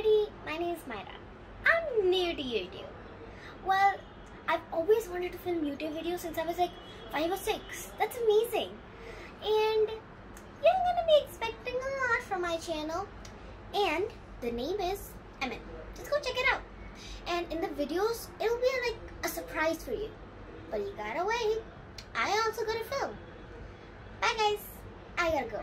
everybody, my name is Myrra. I'm new to YouTube. Well, I've always wanted to film YouTube videos since I was like 5 or 6. That's amazing. And you're gonna be expecting a lot from my channel. And the name is Emin. Just go check it out. And in the videos, it'll be like a surprise for you. But you gotta wait. I also gotta film. Bye guys. I gotta go.